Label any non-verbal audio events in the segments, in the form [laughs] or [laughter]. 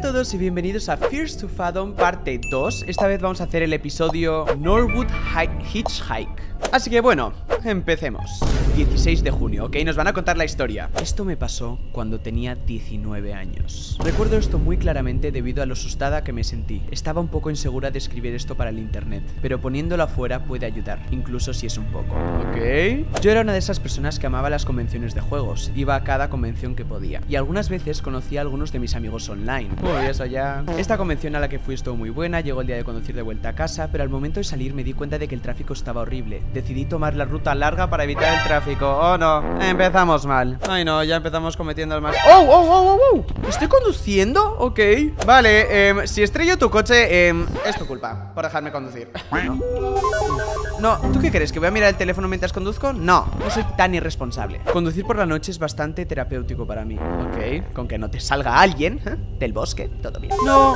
a todos y bienvenidos a Fears to Fathom parte 2 Esta vez vamos a hacer el episodio Norwood Hitchhike. Así que bueno, empecemos. 16 de junio, ok, nos van a contar la historia. Esto me pasó cuando tenía 19 años. Recuerdo esto muy claramente debido a lo asustada que me sentí. Estaba un poco insegura de escribir esto para el internet Pero poniéndolo afuera puede ayudar, incluso si es un poco. Ok. Yo era una de esas personas que amaba las convenciones de juegos. Iba a cada convención que podía. Y algunas veces conocí a algunos de mis amigos online. Uy, eso ya. Esta convención a la que fui estuvo muy buena Llegó el día de conducir de vuelta a casa Pero al momento de salir me di cuenta de que el tráfico estaba horrible. Decidí tomar la ruta larga para evitar el tráfico Oh no, empezamos mal Ay no, ya empezamos cometiendo el más ¡Oh, oh, oh, oh! oh! ¿Estoy conduciendo? Ok Vale, eh, si estrello tu coche eh, Es tu culpa, por dejarme conducir no. no, ¿tú qué crees? ¿Que voy a mirar el teléfono mientras conduzco? No, no soy tan irresponsable Conducir por la noche es bastante terapéutico para mí Ok, con que no te salga alguien ¿eh? Del bosque, todo bien No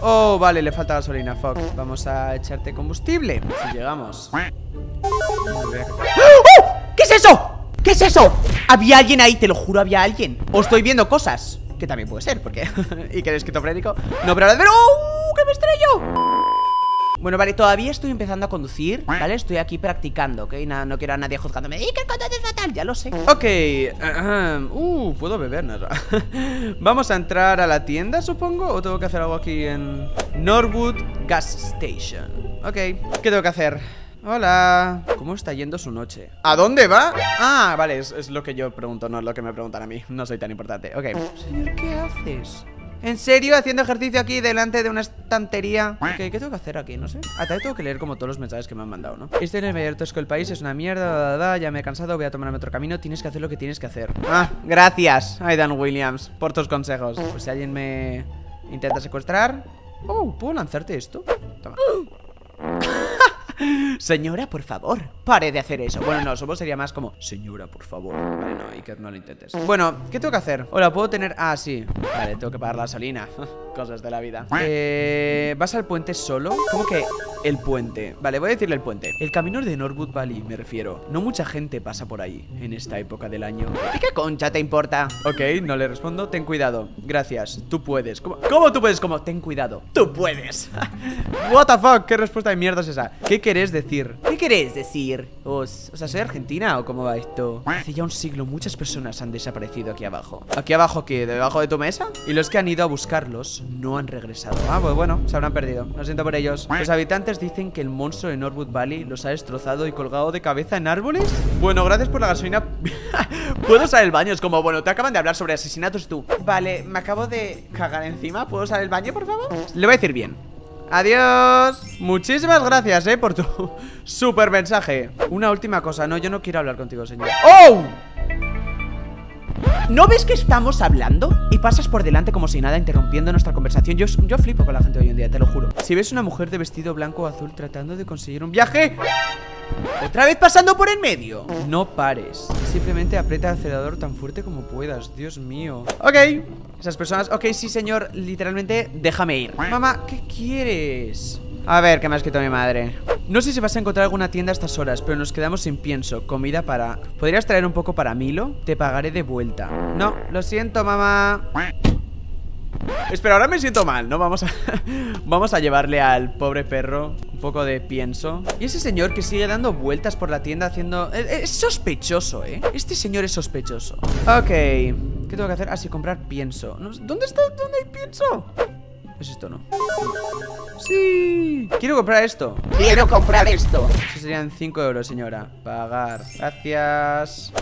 Oh, vale, le falta gasolina, fuck Vamos a echarte combustible Si llegamos ¡Oh! ¿Qué es eso? ¿Qué es eso? Había alguien ahí, te lo juro, había alguien O estoy viendo cosas Que también puede ser, porque... [laughs] ¿Y que eres esquizofrénico? No, pero ahora... ¡Oh! ¡Que me estrello! Bueno, vale, todavía estoy empezando a conducir ¿Vale? Estoy aquí practicando, ¿ok? No, no quiero a nadie juzgándome ¡Y que el fatal! Ya lo sé Ok Uh, puedo beber nada [laughs] Vamos a entrar a la tienda, supongo ¿O tengo que hacer algo aquí en... Norwood Gas Station Ok, ¿qué tengo que hacer? Hola ¿Cómo está yendo su noche? ¿A dónde va? Ah, vale, es, es lo que yo pregunto No es lo que me preguntan a mí No soy tan importante Ok Señor, ¿qué haces? ¿En serio? ¿Haciendo ejercicio aquí delante de una estantería? Ok, ¿qué tengo que hacer aquí? No sé Ah, también tengo que leer como todos los mensajes que me han mandado, ¿no? Este es el mayor tosco del país, es una mierda, da, da, da, ya me he cansado, voy a tomarme otro camino Tienes que hacer lo que tienes que hacer Ah, gracias, Aidan Williams, por tus consejos Pues si alguien me intenta secuestrar Oh, ¿puedo lanzarte esto? Toma [gasps] [laughs] Señora, por favor, pare de hacer eso. Bueno, no, solo sería más como Señora, por favor Vale, no, Iker, no lo intentes. Bueno, ¿qué tengo que hacer? Hola, ¿puedo tener...? Ah, sí. Vale, tengo que pagar la gasolina. [laughs] Cosas de la vida. Eh... ¿Vas al puente solo? ¿Cómo que el puente? Vale, voy a decirle el puente El camino de Norwood Valley, me refiero No mucha gente pasa por ahí En esta época del año ¿Y qué concha te importa? Ok, no le respondo Ten cuidado Gracias Tú puedes ¿Cómo, ¿Cómo tú puedes? ¿Cómo? Ten cuidado Tú puedes [laughs] What the fuck ¿Qué respuesta de mierda es esa? ¿Qué querés decir? ¿Qué querés decir? ¿Os, o sea, ¿soy argentina o cómo va esto? Hace ya un siglo muchas personas han desaparecido aquí abajo ¿Aquí abajo qué? ¿Debajo de tu mesa? Y los que han ido a buscarlos no han regresado Ah, pues bueno, se habrán perdido Lo siento por ellos Los habitantes dicen que el monstruo de Norwood Valley los ha destrozado y colgado de cabeza en árboles Bueno, gracias por la gasolina. [laughs] ¿Puedo usar el baño? Es como, bueno, te acaban de hablar sobre asesinatos tú. Vale, me acabo de cagar encima. ¿Puedo usar el baño, por favor? Le voy a decir bien. Adiós. Muchísimas gracias, eh, por tu [laughs] super mensaje. Una última cosa, no, yo no quiero hablar contigo, señor. ¡Oh! ¿No ves que estamos hablando? Y pasas por delante como si nada interrumpiendo nuestra conversación yo, yo flipo con la gente hoy en día, te lo juro Si ves una mujer de vestido blanco o azul tratando de conseguir un viaje ¿Otra vez pasando por en medio? No pares Simplemente aprieta el acelerador tan fuerte como puedas Dios mío Ok Esas personas Ok, sí señor Literalmente déjame ir Mamá, ¿qué quieres? A ver, ¿qué me ha escrito mi madre? No sé si vas a encontrar alguna tienda a estas horas Pero nos quedamos sin pienso Comida para... ¿Podrías traer un poco para Milo? Te pagaré de vuelta No, lo siento, mamá Espera, ahora me siento mal, ¿no? Vamos a, [laughs] vamos a llevarle al pobre perro un poco de pienso Y ese señor que sigue dando vueltas por la tienda haciendo... Es sospechoso, ¿eh? Este señor es sospechoso Ok ¿Qué tengo que hacer? Ah, sí, comprar pienso ¿Dónde está? ¿Dónde hay pienso? ¿Es esto no? ¡Sí! Quiero comprar esto Quiero comprar esto Eso serían 5 euros, señora Pagar Gracias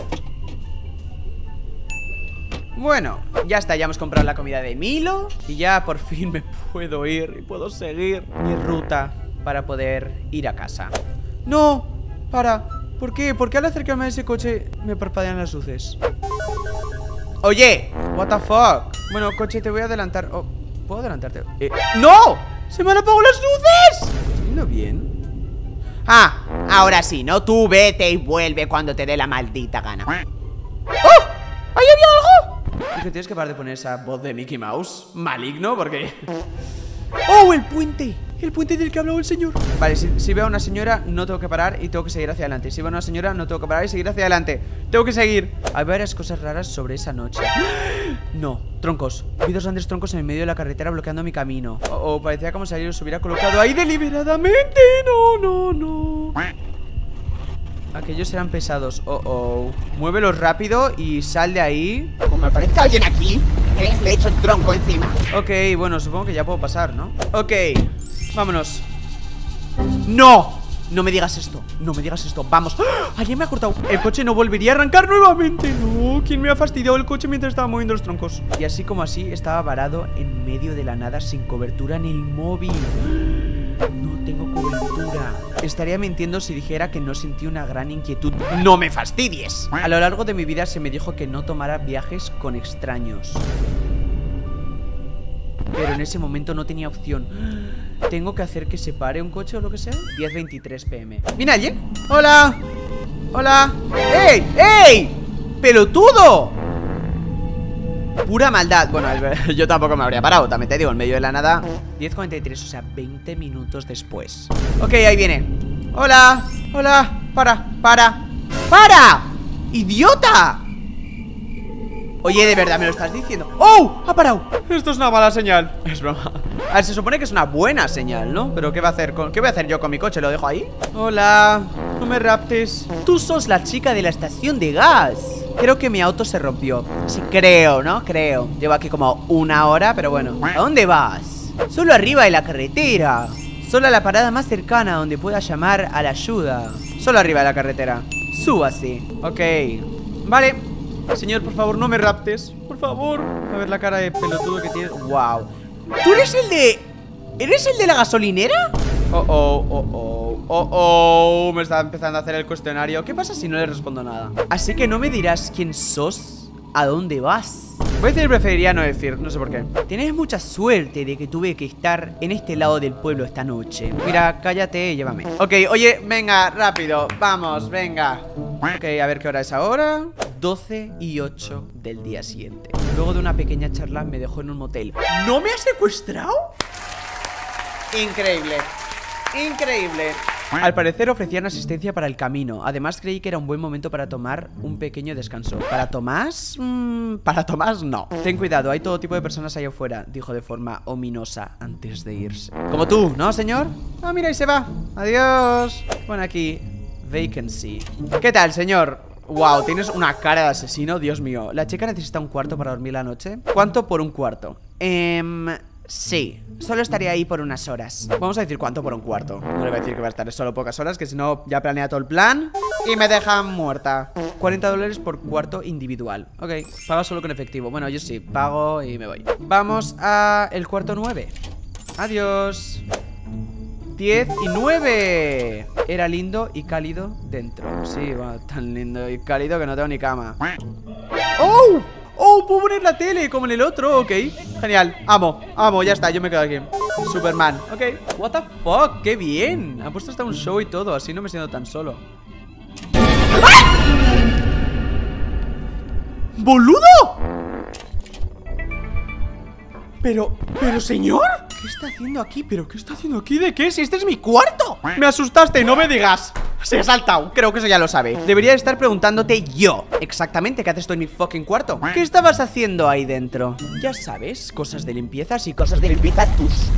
bueno, ya está, ya hemos comprado la comida de Milo Y ya por fin me puedo ir Y puedo seguir mi ruta Para poder ir a casa ¡No! Para ¿Por qué? ¿Por qué al acercarme a ese coche me parpadean las luces? ¡Oye! What the fuck Bueno, coche, te voy a adelantar oh, ¿Puedo adelantarte? Eh, ¡No! ¡Se me han apagado las luces! ¿Estoy viendo bien? Ah, ahora sí, ¿no? Tú vete y vuelve cuando te dé la maldita gana ¡Oh! ¡Ahí había algo! Es que tienes que parar de poner esa voz de Mickey Mouse Maligno, porque... ¡Oh, el puente! El puente del que ha hablado el señor. Vale, si, si veo a una señora, no tengo que parar y tengo que seguir hacia adelante. Si veo a una señora, no tengo que parar y seguir hacia adelante. Tengo que seguir. Hay varias cosas raras sobre esa noche. [gasps] No, troncos. Vi dos grandes troncos en el medio de la carretera bloqueando mi camino. O, o parecía como si alguien los hubiera colocado ahí deliberadamente. No, no, no. Aquellos eran pesados. Oh, oh. Muévelos rápido y sal de ahí. Como me aparezca alguien aquí, le echo el tronco encima. Ok, bueno, supongo que ya puedo pasar, ¿no? Ok, vámonos ¡No! No me digas esto, no me digas esto Vamos, ¡Ah! alguien me ha cortado El coche no volvería a arrancar nuevamente No, ¿quién me ha fastidiado el coche mientras estaba moviendo los troncos? Y así como así, estaba varado en medio de la nada Sin cobertura en el móvil No tengo Estaría mintiendo si dijera que no sentí una gran inquietud ¡No me fastidies! A lo largo de mi vida se me dijo que no tomara viajes con extraños pero en ese momento no tenía opción [gasps] ¿Tengo que hacer que se pare un coche o lo que sea? 10.23 pm ¿Viene alguien? ¡Hola! ¡Hola! ¡Ey! ¡Ey! ¡Pelotudo! Pura maldad Bueno, [laughs] yo tampoco me habría parado También te digo, en medio de la nada 10.43, o sea, 20 minutos después Ok, ahí viene ¡Hola! ¡Hola! ¡Para! ¡Para! ¡Para! ¡Idiota! Oye, de verdad me lo estás diciendo ¡Oh! ¡Ha parado! Esto es una mala señal Es broma A ver, se supone que es una buena señal, ¿no? Pero ¿qué va a hacer con... ¿Qué voy a hacer yo con mi coche? ¿Lo dejo ahí? Hola No me raptes Tú sos la chica de la estación de gas Creo que mi auto se rompió. Sí, creo, ¿no? Creo. Llevo aquí como una hora, pero bueno. ¿A dónde vas? Solo arriba de la carretera. Solo a la parada más cercana donde pueda llamar a la ayuda. Solo arriba de la carretera. Súbase Ok. Vale. Señor, por favor, no me raptes. Por favor. A ver la cara de pelotudo que tiene. Wow ¿Tú eres el de... ¿Eres el de la gasolinera? Oh, oh, oh, oh Oh, oh Me está empezando a hacer el cuestionario. ¿Qué pasa si no le respondo nada? Así que no me dirás quién sos ¿A dónde vas? Voy a decir preferiría no decir, no sé por qué. Tienes mucha suerte de que tuve que estar en este lado del pueblo esta noche. Mira, cállate, llévame. Ok, oye, venga, rápido, vamos, venga. Ok, a ver qué hora es ahora. 12 y 8 del día siguiente. Luego de una pequeña charla me dejó en un motel. ¿No me has secuestrado? Increíble. Increíble al parecer ofrecían asistencia para el camino Además creí que era un buen momento para tomar un pequeño descanso ¿Para Tomás? Mm, para Tomás no Ten cuidado, hay todo tipo de personas ahí afuera Dijo de forma ominosa antes de irse Como tú, ¿no, señor? Ah, mira, y se va Adiós Bueno, aquí Vacancy ¿Qué tal, señor? Wow, tienes una cara de asesino, Dios mío ¿La chica necesita un cuarto para dormir la noche? ¿Cuánto por un cuarto? Em... Sí, solo estaría ahí por unas horas. Vamos a decir cuánto por un cuarto. No le voy a decir que va a estar solo pocas horas Que si no ya planea todo el plan Y me dejan muerta. 40 dólares por cuarto individual. Ok, paga solo con efectivo. Bueno, yo sí, pago y me voy. Vamos a el cuarto 9 Adiós. 10 y 9 Era lindo y cálido dentro. Sí, bueno, tan lindo y cálido que no tengo ni cama. ¡Oh! ¡Oh! Puedo poner la tele como en el otro, ok Genial, amo, amo, ya está, yo me quedo aquí Superman, ok What the fuck, qué bien Han puesto hasta un show y todo, así no me siento tan solo ¡Boludo! Pero, pero señor ¿Qué está haciendo aquí? ¿Pero qué está haciendo aquí? ¿De qué? Si este es mi cuarto Me asustaste, no me digas se ha saltado, creo que eso ya lo sabe. Debería estar preguntándote yo Exactamente, ¿qué haces tú en mi fucking cuarto? ¿Qué estabas haciendo ahí dentro? Ya sabes, cosas de limpieza y cosas de limpieza tus.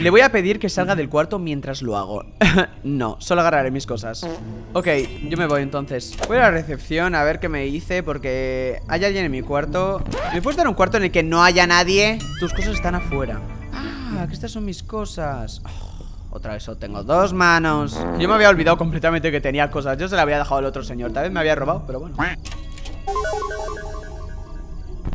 Le voy a pedir que salga del cuarto mientras lo hago. [laughs] No, solo agarraré mis cosas. Ok, yo me voy entonces. Voy a la recepción a ver qué me hice Porque hay alguien en mi cuarto. ¿Me puedes dar un cuarto en el que no haya nadie? Tus cosas están afuera. Ah, que estas son mis cosas. Oh. Otra vez, tengo dos manos. Yo me había olvidado completamente que tenía cosas. Yo se la había dejado al otro señor. Tal vez me había robado, pero bueno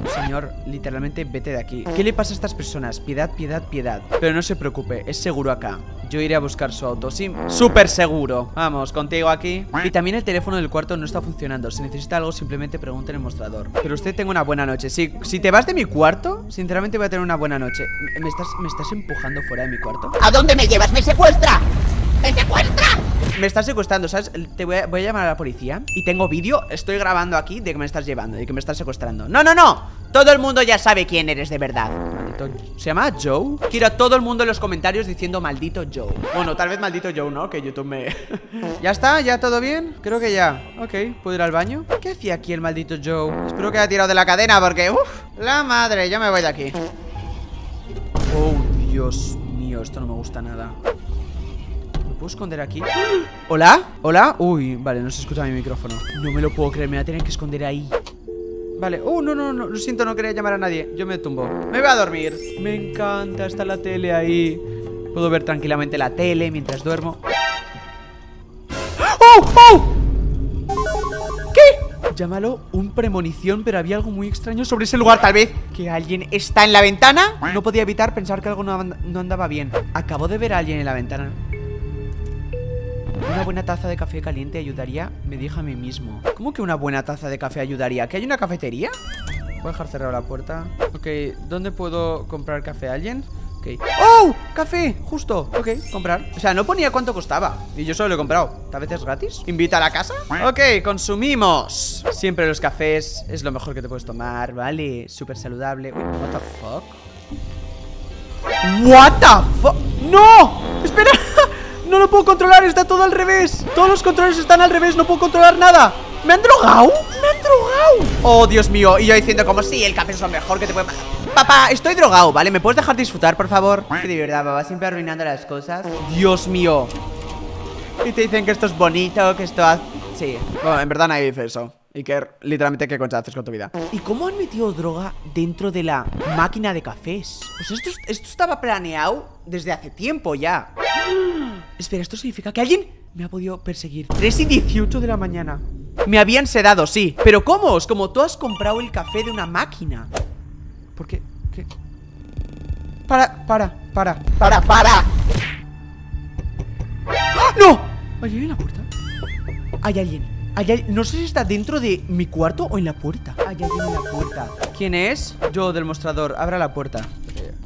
Señor, literalmente vete de aquí ¿Qué le pasa a estas personas? Piedad, piedad, piedad Pero no se preocupe, es seguro acá Yo iré a buscar su auto, sí, súper seguro Vamos, contigo aquí Y también el teléfono del cuarto no está funcionando Si necesita algo, simplemente pregunte en el mostrador Pero usted tenga una buena noche Si, si te vas de mi cuarto, sinceramente voy a tener una buena noche ¿Me estás, ¿Me estás empujando fuera de mi cuarto? ¿A dónde me llevas? ¡Me secuestra! ¡Me secuestra! Me estás secuestrando, ¿sabes? Te voy a, llamar a la policía Y tengo vídeo, estoy grabando aquí De que me estás llevando, de que me estás secuestrando No, no, no Todo el mundo ya sabe quién eres de verdad. Maldito... ¿Se llama Joe? Quiero a todo el mundo en los comentarios diciendo maldito Joe Bueno, tal vez maldito Joe, ¿no? Que YouTube me... [laughs] ¿Ya está? ¿Ya todo bien? Creo que ya Ok, ¿puedo ir al baño? ¿Qué hacía aquí el maldito Joe? Espero que haya tirado de la cadena porque... ¡Uf! La madre, yo me voy de aquí Oh, Dios mío, esto no me gusta nada ¿Me puedo esconder aquí? ¿Hola? ¿Hola? Uy, vale, no se escucha mi micrófono. No me lo puedo creer, me voy a tener que esconder ahí. Vale, oh, no, no, no, lo siento, no quería llamar a nadie. Yo me tumbo, me voy a dormir. Me encanta, está la tele ahí. Puedo ver tranquilamente la tele mientras duermo. ¡Oh, oh! ¿Qué? Llámalo un premonición, pero había algo muy extraño sobre ese lugar Tal vez. Que alguien está en la ventana No podía evitar pensar que algo no, and- no andaba bien. Acabo de ver a alguien en la ventana una buena taza de café caliente ayudaría, me dije a mí mismo. ¿Cómo que una buena taza de café ayudaría? ¿Que hay una cafetería? Voy a dejar cerrada la puerta. Ok, ¿dónde puedo comprar café? ¿Alguien? Ok. ¡Oh! ¡Café! Justo. Ok, comprar. O sea, no ponía cuánto costaba. Y yo solo lo he comprado. ¿Tal vez es gratis? ¿Invita a la casa? Ok, consumimos. Siempre los cafés es lo mejor que te puedes tomar, ¿vale? Súper saludable. What the fuck? What the fuck? ¡No! ¡Espera! No lo puedo controlar, está todo al revés Todos los controles están al revés, no puedo controlar nada ¿Me han drogado? ¡Me han drogado! Oh, Dios mío, y yo diciendo como sí, el café es lo mejor que te puede... Papá, estoy drogado, ¿vale? ¿Me puedes dejar disfrutar, por favor? Que de verdad, papá, siempre arruinando las cosas Dios mío Y te dicen que esto es bonito, que esto hace... Sí, bueno, en verdad nadie dice eso y que literalmente qué concha haces con tu vida ¿Y cómo han metido droga dentro de la máquina de cafés? Pues esto, esto estaba planeado desde hace tiempo ya [gasps] Espera, ¿esto significa que alguien me ha podido perseguir? 3 y 18 de la mañana Me habían sedado, sí ¿Pero cómo? Es como tú has comprado el café de una máquina ¿Por qué? ¿Qué? Para, para, para ¡Para, para! ¡Ah! ¡No! ¿Hay alguien en la puerta? Hay alguien No sé si está dentro de mi cuarto o en la puerta Hay alguien en la puerta ¿Quién es? Yo del mostrador, abra la puerta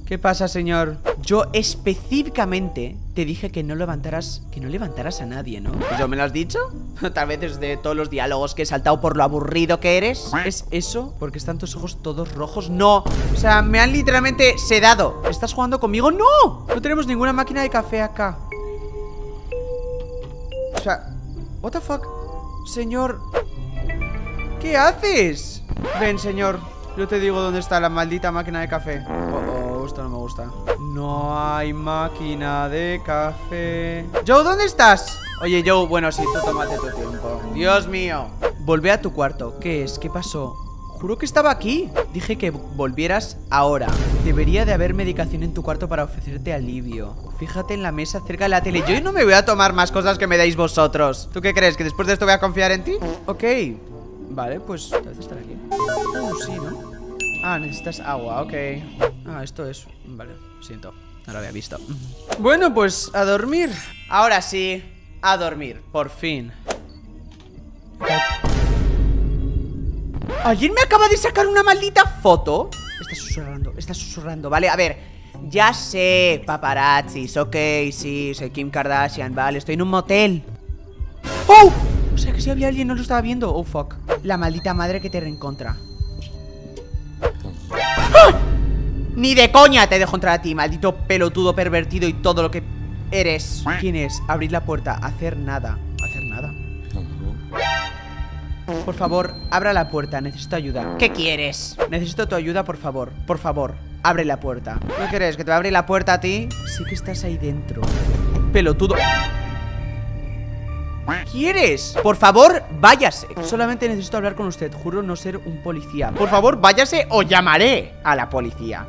¿Qué pasa, señor? Yo específicamente te dije que no levantaras Que no levantaras a nadie, ¿no? ¿Yo me lo has dicho? [laughs] Tal vez desde todos los diálogos que he saltado por lo aburrido que eres ¿Es eso? Porque están tus ojos todos rojos ¡No! O sea, me han literalmente sedado ¿Estás jugando conmigo? ¡No! No tenemos ninguna máquina de café acá o sea, what the fuck Señor ¿Qué haces? Ven, señor Yo te digo dónde está la maldita máquina de café Oh, oh, esto no me gusta No hay máquina de café Joe, ¿dónde estás? Oye, Joe, bueno, sí, tú tómate tu tiempo Dios mío Volvé a tu cuarto ¿Qué es? ¿Qué pasó? Juro que estaba aquí. Dije que volvieras ahora. Debería de haber medicación en tu cuarto para ofrecerte alivio. Fíjate en la mesa cerca de la tele. Yo no me voy a tomar más cosas que me dais vosotros. ¿Tú qué crees? ¿Que después de esto voy a confiar en ti? Ok. Vale, pues tal estar aquí. Uh, sí, ¿no? Ah, necesitas agua, ok. Ah, esto es... Vale, siento. No lo había visto. Bueno, pues a dormir. Ahora sí, a dormir. Por fin ¿Alguien me acaba de sacar una maldita foto? Está susurrando, está susurrando Vale, a ver Ya sé, paparazzis, ok, sí Soy Kim Kardashian, vale, estoy en un motel. ¡Oh! O sea que si había alguien, no lo estaba viendo. Oh, fuck. La maldita madre que te reencontra. ¡Ah! Ni de coña te dejo entrar a ti, maldito pelotudo pervertido y todo lo que eres. ¿Quién es? Abrir la puerta, hacer nada. Hacer nada por favor, abra la puerta, necesito ayuda. ¿Qué quieres? Necesito tu ayuda, por favor. Por favor, abre la puerta. ¿Qué quieres? ¿Que te abra la puerta a ti? Sí que estás ahí dentro. Pelotudo. ¿Quieres? Por favor, váyase. Solamente necesito hablar con usted. Juro no ser un policía. Por favor, váyase o llamaré a la policía.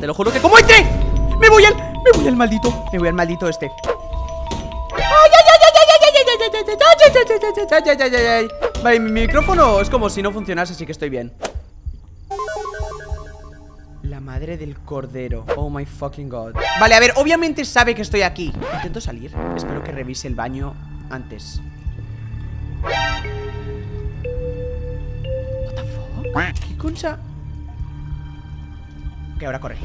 Te lo juro que como entre Me voy al... Me voy al maldito Me voy al maldito este Vale, mi micrófono es como si no funcionase, así que estoy bien. La madre del cordero. Oh my fucking god. Vale, a ver, obviamente sabe que estoy aquí. Intento salir. Espero que revise el baño antes. What the? ¿Qué concha? Ok, ahora corre.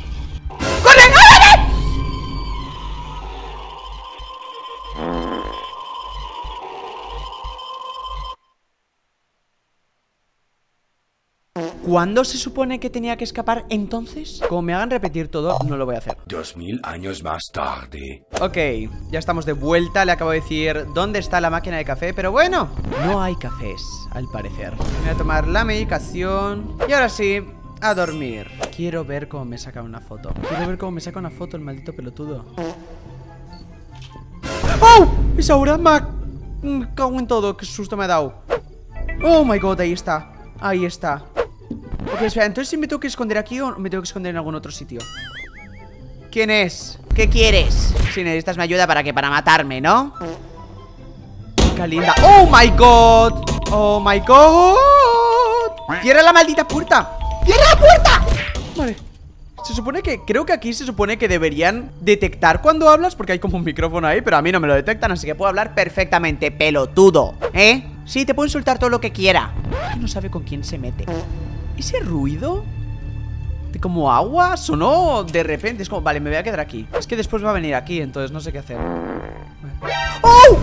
¡Corre! ¡Corre! ¿Cuándo se supone que tenía que escapar entonces? Como me hagan repetir todo, no lo voy a hacer. Dos mil años más tarde. Ok, ya estamos de vuelta. Le acabo de decir dónde está la máquina de café, pero bueno, no hay cafés, al parecer. Voy a tomar la medicación. Y ahora sí, a dormir. Quiero ver cómo me saca una foto. Quiero ver cómo me saca una foto el maldito pelotudo. ¡Oh! Es ahora, Mac. Me cago en todo, qué susto me ha dado. Oh my god, ahí está. Ahí está. Ok, espera, entonces si me tengo que esconder aquí o me tengo que esconder en algún otro sitio. ¿Quién es? ¿Qué quieres? Si necesitas mi ayuda para que para matarme, ¿no? Qué linda. ¡Oh my god! ¡Oh my god! ¡Cierra la maldita puerta! ¡Cierra la puerta! Vale. Se supone que, creo que aquí se supone que deberían detectar cuando hablas Porque hay como un micrófono ahí, pero a mí no me lo detectan Así que puedo hablar Perfectamente, pelotudo ¿Eh? Sí, te puedo insultar todo lo que quiera no sabe con quién se mete ¿Ese ruido? De como agua sonó de repente Es como, vale, me voy a quedar aquí Es que después va a venir aquí, entonces no sé qué hacer ¡Oh!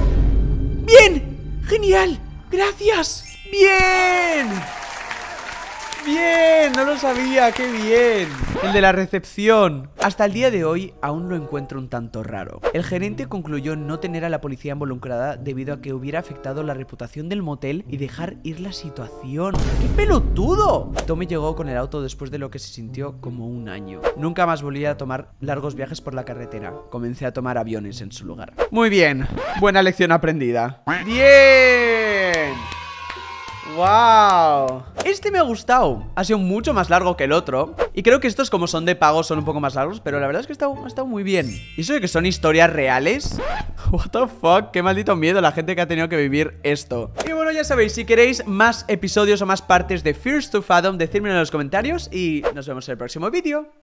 ¡Bien! ¡Genial! ¡Gracias! ¡Bien! Bien, no lo sabía, qué bien. El de la recepción. Hasta el día de hoy aún lo encuentro un tanto raro. El gerente concluyó no tener a la policía involucrada Debido a que hubiera afectado la reputación del motel Y dejar ir la situación. ¡Qué pelotudo! Tommy llegó con el auto después de lo que se sintió como un año. Nunca más volví a tomar largos viajes por la carretera. Comencé a tomar aviones en su lugar. Muy bien, buena lección aprendida. ¡Bien! ¡Wow! Este me ha gustado. Ha sido mucho más largo que el otro. Y creo que estos como son de pago son un poco más largos Pero la verdad es que ha estado, muy bien. ¿Y eso de que son historias reales? [laughs] What the fuck, qué maldito miedo la gente que ha tenido que vivir esto. Y bueno, ya sabéis, si queréis más episodios o más partes de Fears to Fathom Decídmelo en los comentarios Y nos vemos en el próximo vídeo